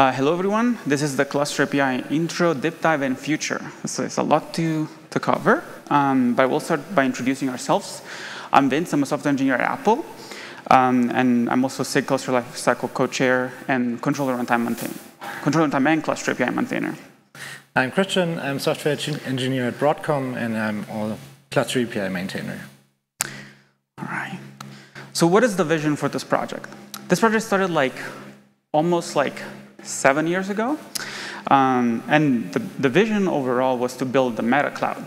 Uh, hello, everyone. This is the Cluster API intro, deep dive, and future. So it's a lot to, to cover, um, but we'll start by introducing ourselves. I'm Vince. I'm a software engineer at Apple, um, and I'm also SIG Cluster Lifecycle co-chair and controller runtime maintainer, controller runtime and Cluster API maintainer. I'm Christian. I'm software engineer at Broadcom, and I'm a Cluster API maintainer. All right. So what is the vision for this project? This project started like almost like seven years ago. Um, and the, the vision overall was to build the meta cloud.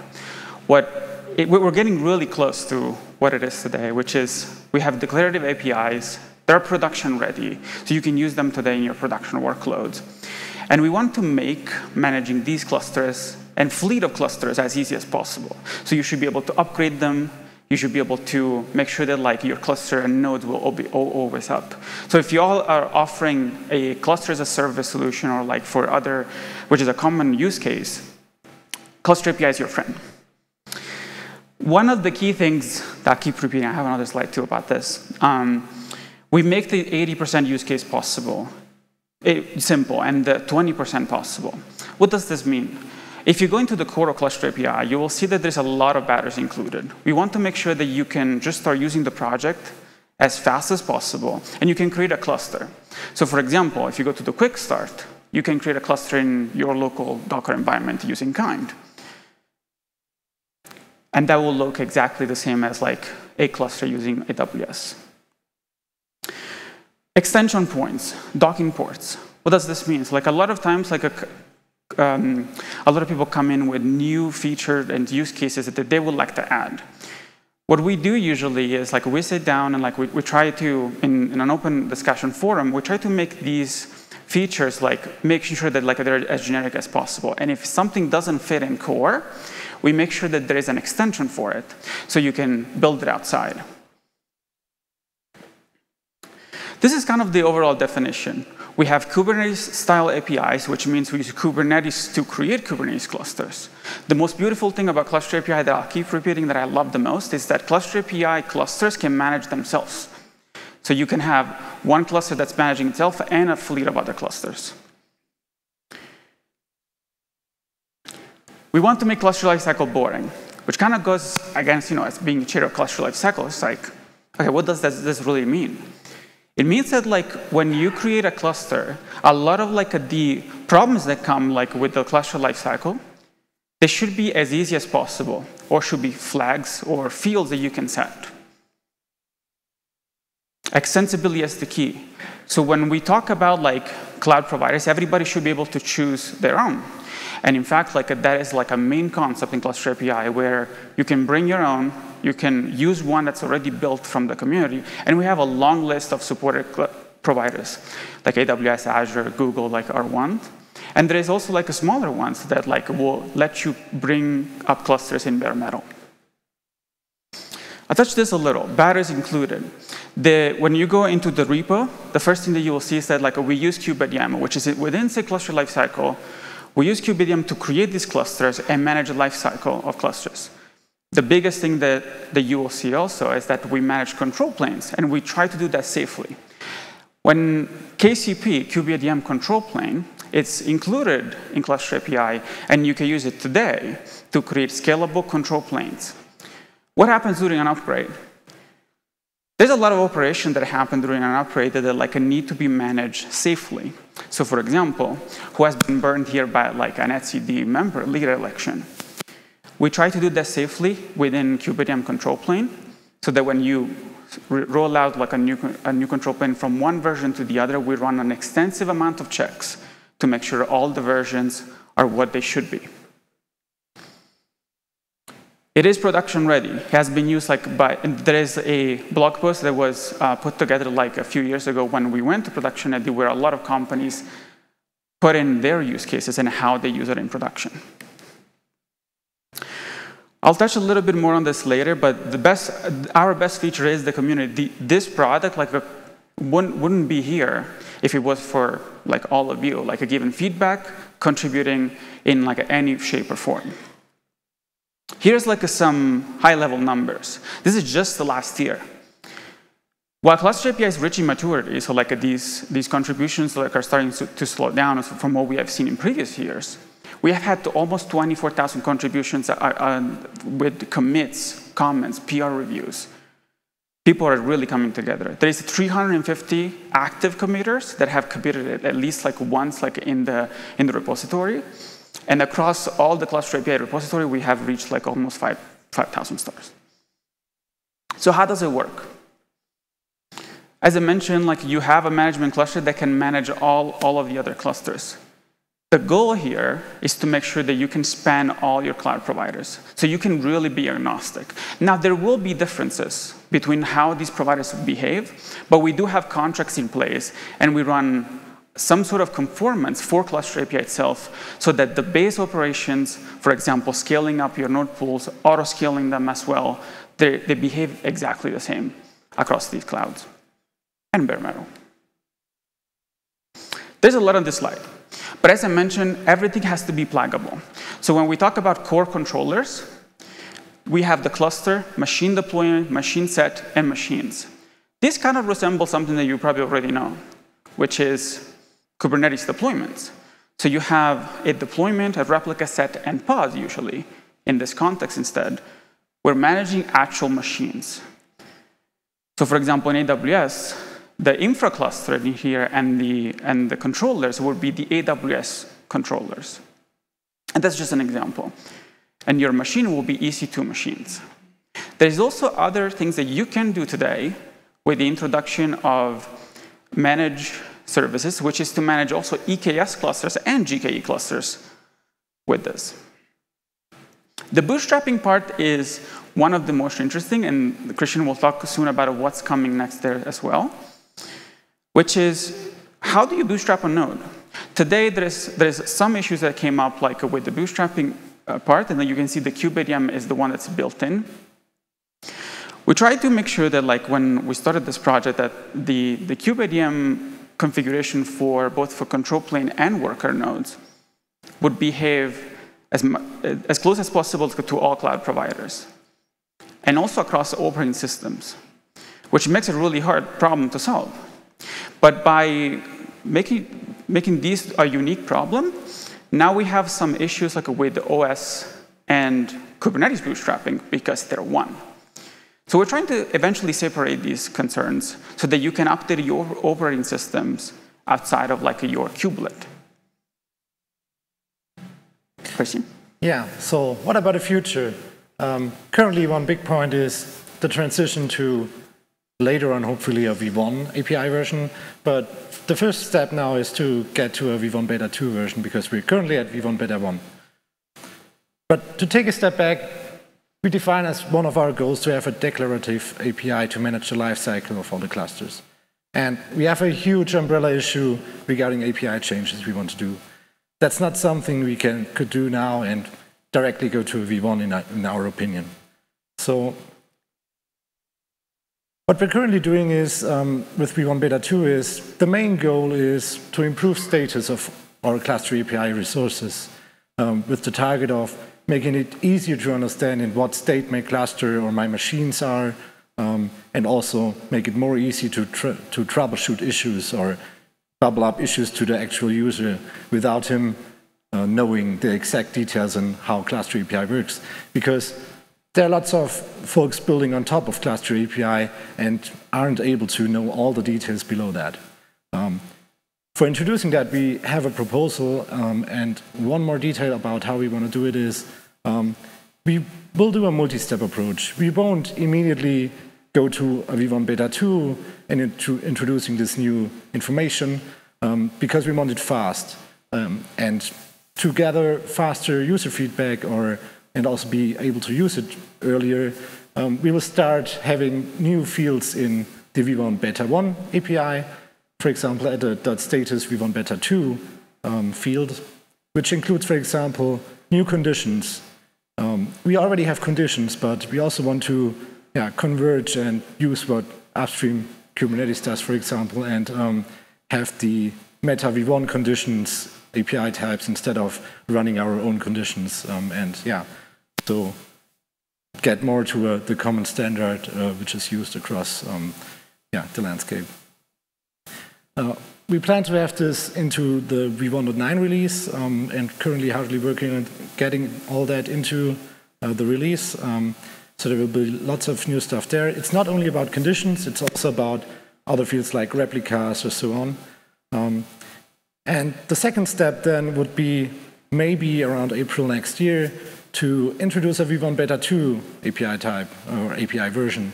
What it, we're getting really close to what it is today, which is we have declarative APIs, they're production ready, so you can use them today in your production workloads. And we want to make managing these clusters and fleet of clusters as easy as possible. So you should be able to upgrade them, you should be able to make sure that like your cluster and nodes will be always up. So if you all are offering a cluster as a service solution or like for other, which is a common use case, Cluster API is your friend. One of the key things that I keep repeating, I have another slide too about this. Um, we make the 80% use case possible, it, simple, and the 20% possible. What does this mean? If you go into the core Cluster API, you will see that there's a lot of batteries included. We want to make sure that you can just start using the project as fast as possible, and you can create a cluster. So for example, if you go to the quick start, you can create a cluster in your local Docker environment using kind. And that will look exactly the same as like a cluster using AWS. Extension points, docking ports. What does this mean? So like a lot of times, like a um, a lot of people come in with new features and use cases that they would like to add. What we do usually is like we sit down and like we, we try to, in, in an open discussion forum, we try to make these features like making sure that like they're as generic as possible. And if something doesn't fit in core, we make sure that there is an extension for it so you can build it outside. This is kind of the overall definition. We have Kubernetes-style APIs, which means we use Kubernetes to create Kubernetes clusters. The most beautiful thing about Cluster API that I'll keep repeating that I love the most is that Cluster API clusters can manage themselves. So you can have one cluster that's managing itself and a fleet of other clusters. We want to make cluster lifecycle boring, which kind of goes against, you know, as being a chair of cluster lifecycle. It's like, okay, what does this really mean? It means that like when you create a cluster, a lot of like the problems that come like with the cluster lifecycle, they should be as easy as possible, or should be flags or fields that you can set. Extensibility is the key. So when we talk about like cloud providers, everybody should be able to choose their own. And in fact, like that is like a main concept in Cluster API where you can bring your own, you can use one that's already built from the community, and we have a long list of supported providers, like AWS, Azure, Google, like are one. And there is also like a smaller ones that like will let you bring up clusters in bare metal. I touched this a little, batteries included. The, when you go into the repo, the first thing that you will see is that like we use KubeADM, which is within SIG cluster lifecycle, we use KubeADM to create these clusters and manage the lifecycle of clusters. The biggest thing that, that you will see also is that we manage control planes, and we try to do that safely. When KCP, KubeADM control plane, it's included in Cluster API, and you can use it today to create scalable control planes. What happens during an upgrade? There's a lot of operation that happen during an upgrade that like need to be managed safely. So for example, who has been burned here by like an etcd member leader election. We try to do that safely within KubeADM control plane so that when you roll out like a new, a new control plane from one version to the other, we run an extensive amount of checks to make sure all the versions are what they should be. It is production ready. It has been used like by, there is a blog post that was uh, put together like a few years ago when we went to production ready where a lot of companies put in their use cases and how they use it in production. I'll touch a little bit more on this later, but the best, our best feature is the community. This product like wouldn't, wouldn't be here if it was for like all of you, like a given feedback, contributing in like any shape or form. Here's like some high-level numbers. This is just the last year. While Cluster API is reaching maturity, so like these, these contributions like are starting to, to slow down from what we have seen in previous years, we have had almost 24,000 contributions uh, uh, with commits, comments, PR reviews. People are really coming together. There is 350 active committers that have committed at least like once like in the, in the repository. And across all the Cluster API repository, we have reached like almost 5,000 5, stars. So how does it work? As I mentioned, like you have a management cluster that can manage all, all of the other clusters. The goal here is to make sure that you can span all your cloud providers. So you can really be agnostic. Now, there will be differences between how these providers behave, but we do have contracts in place, and we run some sort of conformance for Cluster API itself so that the base operations, for example, scaling up your node pools, auto-scaling them as well, they, they behave exactly the same across these clouds and bare metal. There's a lot on this slide. But as I mentioned, everything has to be pluggable. So when we talk about core controllers, we have the cluster, machine deployment, machine set, and machines. This kind of resembles something that you probably already know, which is Kubernetes deployments. So you have a deployment, a replica set, and pod usually. In this context instead, we're managing actual machines. So for example, in AWS, the infra cluster in here and the, and the controllers would be the AWS controllers. And that's just an example. And your machine will be EC2 machines. There's also other things that you can do today with the introduction of manage services, which is to manage also EKS clusters and GKE clusters with this. The bootstrapping part is one of the most interesting, and Christian will talk soon about what's coming next there as well which is how do you bootstrap a node? Today, there's, there's some issues that came up like with the bootstrapping uh, part, and then you can see the kubeadm is the one that's built in. We tried to make sure that like when we started this project that the, the kubeadm configuration for both for control plane and worker nodes would behave as, as close as possible to all cloud providers and also across operating systems, which makes it a really hard problem to solve. But by making, making these a unique problem, now we have some issues like with the OS and Kubernetes bootstrapping because they're one. So we're trying to eventually separate these concerns so that you can update your operating systems outside of like your kubelet. Christian? Yeah, so what about the future? Um, currently, one big point is the transition to later on, hopefully, a V1 API version. But the first step now is to get to a V1 Beta 2 version because we're currently at V1 Beta 1. But to take a step back, we define as one of our goals to have a declarative API to manage the lifecycle of all the clusters. And we have a huge umbrella issue regarding API changes we want to do. That's not something we can, could do now and directly go to a V1 in our, in our opinion. So what we're currently doing is, um, with V1 Beta 2 is, the main goal is to improve status of our cluster API resources um, with the target of making it easier to understand in what state my cluster or my machines are, um, and also make it more easy to, tr to troubleshoot issues or bubble up issues to the actual user without him uh, knowing the exact details on how cluster API works. Because there are lots of folks building on top of Cluster API and aren't able to know all the details below that. Um, for introducing that, we have a proposal, um, and one more detail about how we want to do it is um, we will do a multi-step approach. We won't immediately go to a V1 Beta 2 and into introducing this new information um, because we want it fast. Um, and to gather faster user feedback or and also be able to use it earlier, um, we will start having new fields in the V1 Beta 1 API, for example, at the .status V1 Beta 2 um, field, which includes, for example, new conditions. Um, we already have conditions, but we also want to yeah, converge and use what upstream Kubernetes does, for example, and um, have the Meta V1 conditions API types instead of running our own conditions. Um, and yeah, so get more to uh, the common standard uh, which is used across um, yeah, the landscape. Uh, we plan to have this into the V1.9 release um, and currently hardly working on getting all that into uh, the release. Um, so there will be lots of new stuff there. It's not only about conditions, it's also about other fields like replicas or so on. Um, and the second step then would be maybe around April next year to introduce a V1 Beta 2 API type or API version.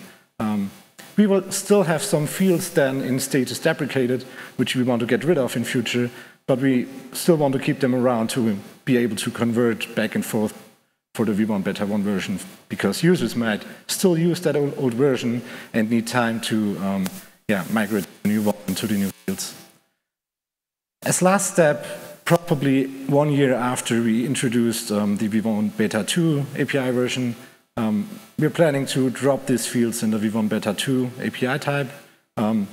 We will still have some fields then in status deprecated, which we want to get rid of in future, but we still want to keep them around to be able to convert back and forth for the V1 Beta 1 version, because users might still use that old, old version and need time to um, yeah, migrate the new one to the new fields. As last step, probably one year after we introduced um, the V1 Beta 2 API version, um, we're planning to drop these fields in the V1 Beta 2 API type. Um,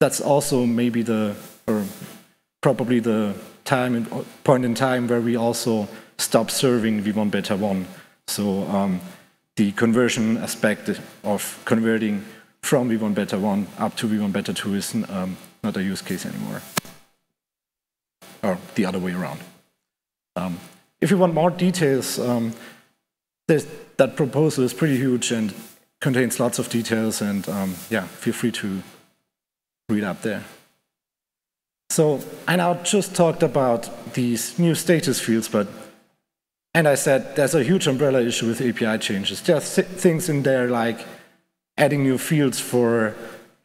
that's also maybe the, or probably the time point in time where we also stop serving V1 Beta 1. So um, the conversion aspect of converting from V1 Beta 1 up to V1 Beta 2 is um, not a use case anymore or the other way around. Um, if you want more details, um, that proposal is pretty huge and contains lots of details and um, yeah, feel free to read up there. So I now just talked about these new status fields, but and I said there's a huge umbrella issue with API changes. There are things in there like adding new fields for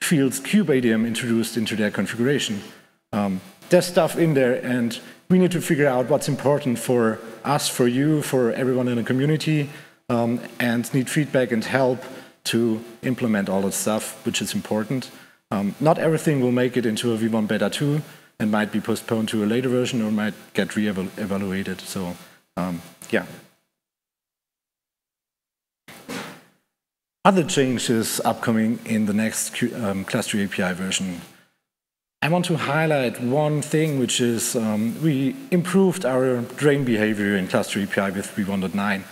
fields kubeadm introduced into their configuration. Um, there's stuff in there and we need to figure out what's important for us, for you, for everyone in the community, um, and need feedback and help to implement all that stuff, which is important. Um, not everything will make it into a V1 Beta 2 and might be postponed to a later version or might get re-evaluated. So, um, yeah. Other changes upcoming in the next um, Cluster API version I want to highlight one thing, which is um, we improved our drain behavior in cluster API with v1.9.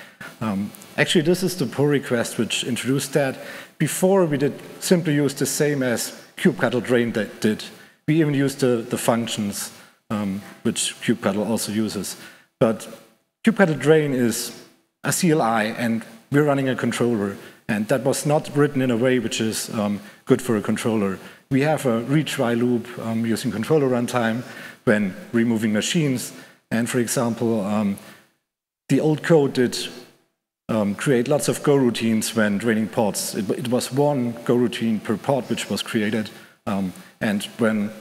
Um, actually, this is the pull request which introduced that. Before, we did simply use the same as kubectl drain that did. We even used the, the functions um, which kubectl also uses. But kubectl drain is a CLI, and we're running a controller. And that was not written in a way which is um, good for a controller we have a retry loop um, using controller runtime when removing machines. And for example, um, the old code did um, create lots of Go routines when draining pods. It, it, was one Go routine per pod which was created. Um, and when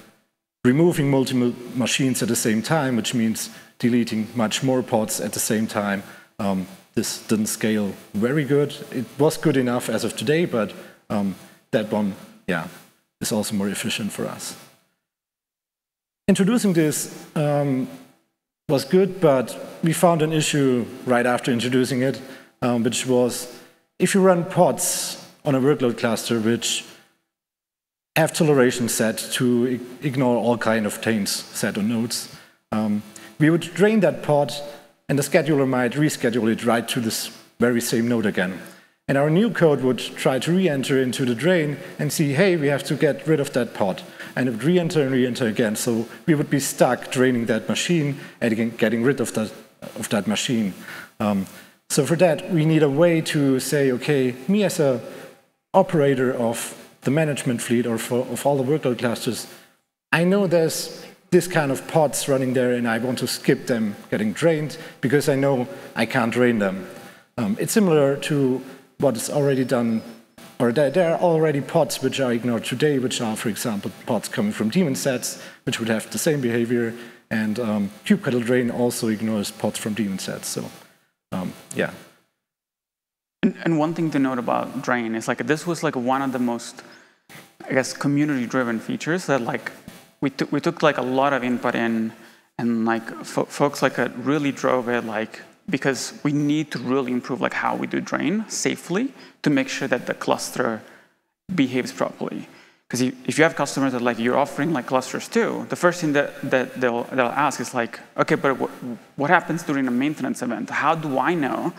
removing multiple machines at the same time, which means deleting much more pods at the same time, um, this didn't scale very good. It was good enough as of today, but um, that one, yeah, is also more efficient for us. Introducing this um, was good, but we found an issue right after introducing it, um, which was if you run pods on a workload cluster which have toleration set to ignore all kind of taints set on nodes, um, we would drain that pod and the scheduler might reschedule it right to this very same node again. And our new code would try to re-enter into the drain and see, hey, we have to get rid of that pod. And it would re-enter and re-enter again. So we would be stuck draining that machine and getting rid of that, of that machine. Um, so for that, we need a way to say, okay, me as a operator of the management fleet or for, of all the workload clusters, I know there's this kind of pods running there and I want to skip them getting drained because I know I can't drain them. Um, it's similar to what is already done, or there, there, are already pods which are ignored today, which are, for example, pods coming from daemon sets, which would have the same behavior, and um, kubectl drain also ignores pods from daemon sets. So, um, yeah. And, and, one thing to note about drain is like this was like one of the most, I guess, community-driven features that like we took we took like a lot of input in, and like fo folks like really drove it like because we need to really improve like how we do drain safely to make sure that the cluster behaves properly. Because if you have customers that like you're offering like clusters too, the first thing that, that they'll, they'll ask is like, okay, but what, what happens during a maintenance event? How do I know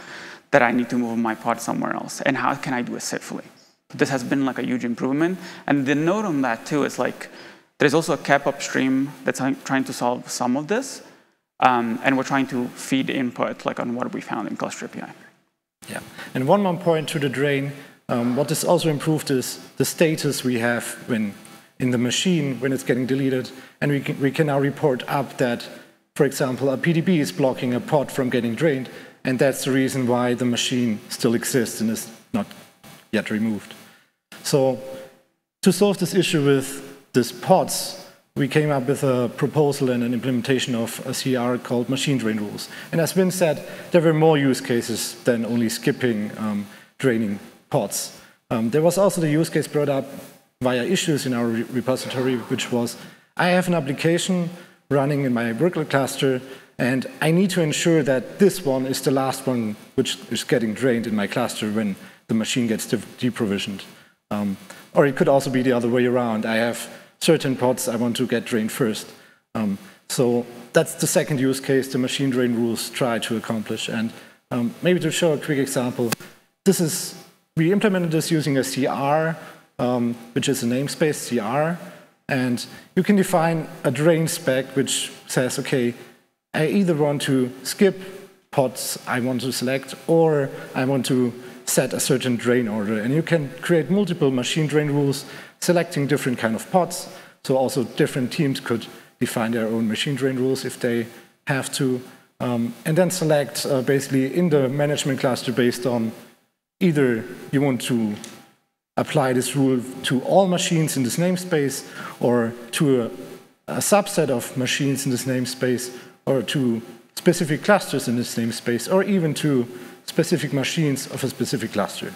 that I need to move my pod somewhere else? And how can I do it safely? this has been like a huge improvement. And the note on that too is like, there's also a KEP upstream that's trying to solve some of this. Um, and we're trying to feed input like on what we found in Cluster API. Yeah, and one more point to the drain. Um, what is also improved is the status we have when in the machine when it's getting deleted, and we can, we can now report up that, for example, a PDB is blocking a pod from getting drained, and that's the reason why the machine still exists and is not yet removed. So to solve this issue with these pods, we came up with a proposal and an implementation of a CR called machine drain rules. And as Vin said, there were more use cases than only skipping um, draining pods. Um, there was also the use case brought up via issues in our re repository, which was, I have an application running in my workload cluster, and I need to ensure that this one is the last one which is getting drained in my cluster when the machine gets deprovisioned. Um, or it could also be the other way around. I have certain pods I want to get drained first. Um, so that's the second use case the machine drain rules try to accomplish. And um, maybe to show a quick example, this is, we implemented this using a CR, um, which is a namespace CR. And you can define a drain spec which says, okay, I either want to skip pods I want to select, or I want to set a certain drain order. And you can create multiple machine drain rules selecting different kind of pods. So also different teams could define their own machine drain rules if they have to. Um, and then select uh, basically in the management cluster based on either you want to apply this rule to all machines in this namespace or to a, a subset of machines in this namespace or to specific clusters in this namespace or even to specific machines of a specific cluster.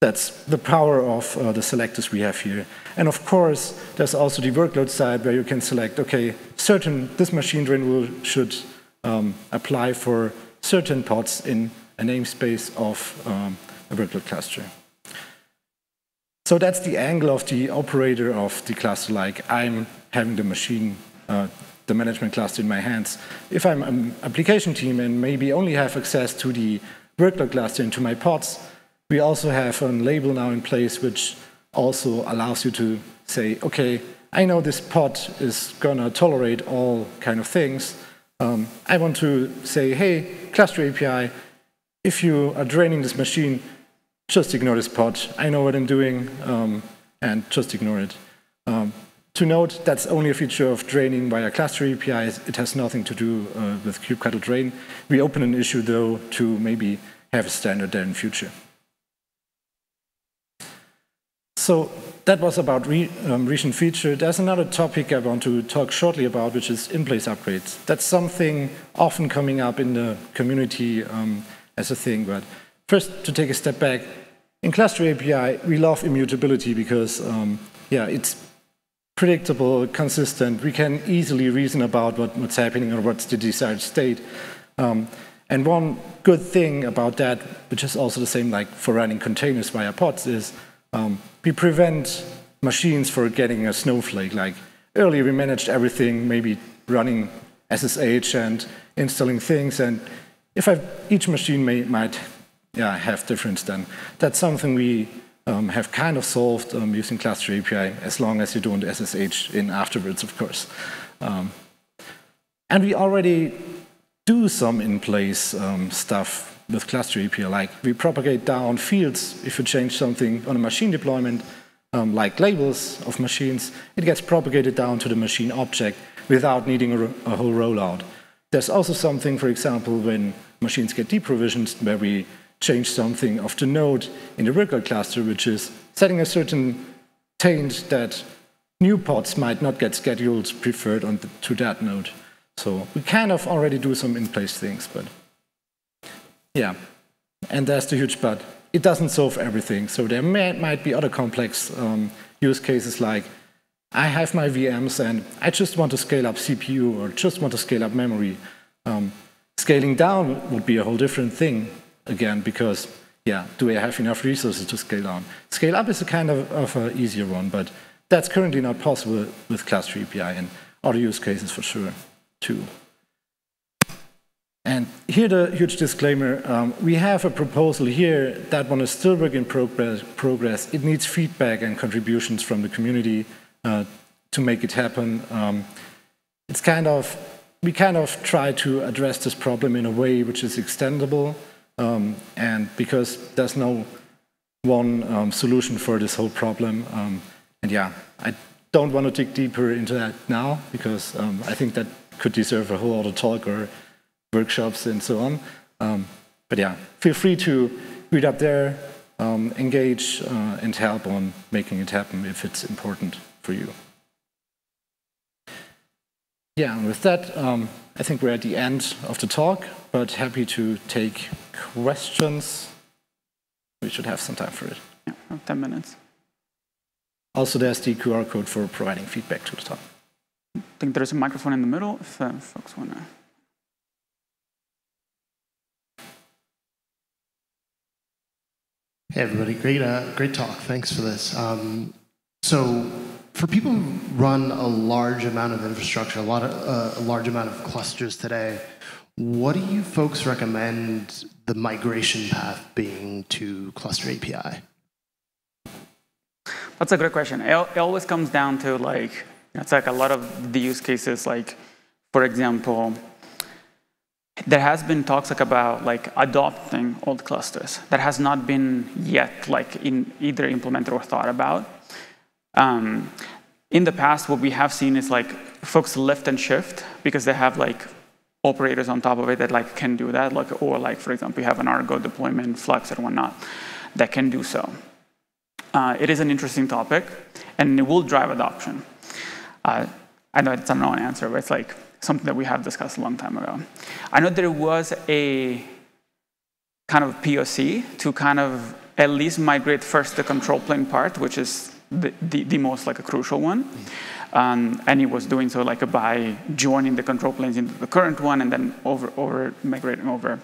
That's the power of uh, the selectors we have here. And of course, there's also the workload side where you can select, okay, certain, this machine drain rule should um, apply for certain pods in a namespace of um, a workload cluster. So that's the angle of the operator of the cluster, like I'm having the machine, uh, the management cluster in my hands. If I'm an application team and maybe only have access to the workload cluster and to my pods, we also have a label now in place which also allows you to say, okay, I know this pod is gonna tolerate all kind of things. Um, I want to say, hey, cluster API, if you are draining this machine, just ignore this pod. I know what I'm doing, um, and just ignore it. Um, to note, that's only a feature of draining via cluster APIs. It has nothing to do uh, with kubectl drain. We open an issue, though, to maybe have a standard there in future. So that was about re, um, recent feature. There's another topic I want to talk shortly about, which is in-place upgrades. That's something often coming up in the community um, as a thing. But first, to take a step back, in Cluster API, we love immutability because, um, yeah, it's predictable, consistent. We can easily reason about what, what's happening or what's the desired state. Um, and one good thing about that, which is also the same like for running containers via pods, is um, we prevent machines for getting a snowflake. Like earlier we managed everything, maybe running SSH and installing things. And if I, each machine may, might yeah, have difference, then that's something we um, have kind of solved um, using Cluster API, as long as you don't SSH in afterwards, of course. Um, and we already do some in-place um, stuff with cluster API, like we propagate down fields if you change something on a machine deployment, um, like labels of machines, it gets propagated down to the machine object without needing a, a whole rollout. There's also something, for example, when machines get deprovisioned, where we change something of the node in the workload cluster, which is setting a certain taint that new pods might not get scheduled preferred on the, to that node. So we kind of already do some in-place things, but yeah, and that's the huge but. It doesn't solve everything. So there may, might be other complex um, use cases like I have my VMs and I just want to scale up CPU or just want to scale up memory. Um, scaling down would be a whole different thing again because, yeah, do I have enough resources to scale down? Scale up is a kind of, of an easier one, but that's currently not possible with Cluster API and other use cases for sure, too. And here the huge disclaimer. Um, we have a proposal here. That one is still work in progress. progress. It needs feedback and contributions from the community uh, to make it happen. Um, it's kind of, we kind of try to address this problem in a way which is extendable. Um, and because there's no one um, solution for this whole problem. Um, and yeah, I don't want to dig deeper into that now because um, I think that could deserve a whole other talk or workshops and so on. Um, but yeah, feel free to read up there, um, engage uh, and help on making it happen if it's important for you. Yeah, and with that, um, I think we're at the end of the talk, but happy to take questions. We should have some time for it. Yeah, 10 minutes. Also, there's the QR code for providing feedback to the talk. I think there's a microphone in the middle if uh, folks want to. Hey everybody, great, uh, great talk. Thanks for this. Um, so, for people who run a large amount of infrastructure, a lot of uh, a large amount of clusters today, what do you folks recommend the migration path being to Cluster API? That's a great question. It, it always comes down to like it's like a lot of the use cases. Like, for example, there has been talks like about like adopting old clusters that has not been yet like in either implemented or thought about. Um, in the past, what we have seen is like folks lift and shift because they have like operators on top of it that like can do that, like or like for example, you have an Argo deployment, Flux, or whatnot that can do so. Uh, it is an interesting topic, and it will drive adoption. Uh, I know it's a known answer, but it's like something that we have discussed a long time ago. I know there was a kind of POC to kind of at least migrate first the control plane part, which is the, the, the most like a crucial one. Um, and he was doing so like by joining the control planes into the current one and then over, over migrating over.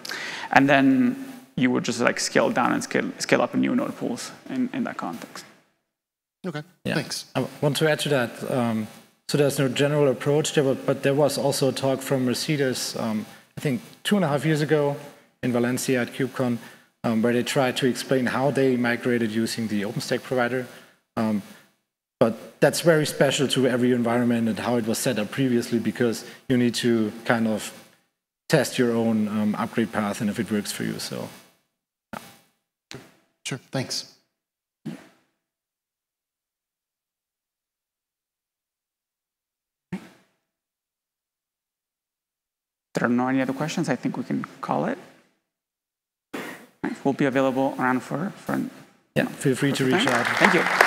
And then you would just like scale down and scale, scale up a new node pools in, in that context. Okay, Yeah. thanks. I want to add to that. Um, so there's no general approach there, but, there was also a talk from Mercedes, um, I think two and a half years ago in Valencia at KubeCon, um, where they tried to explain how they migrated using the OpenStack provider. Um, but that's very special to every environment and how it was set up previously because you need to kind of test your own um, upgrade path and if it works for you. So Sure, thanks. There are no any other questions. I think we can call it. Right, We'll be available around for, for yeah, feel free to reach Thank- out. Thank you.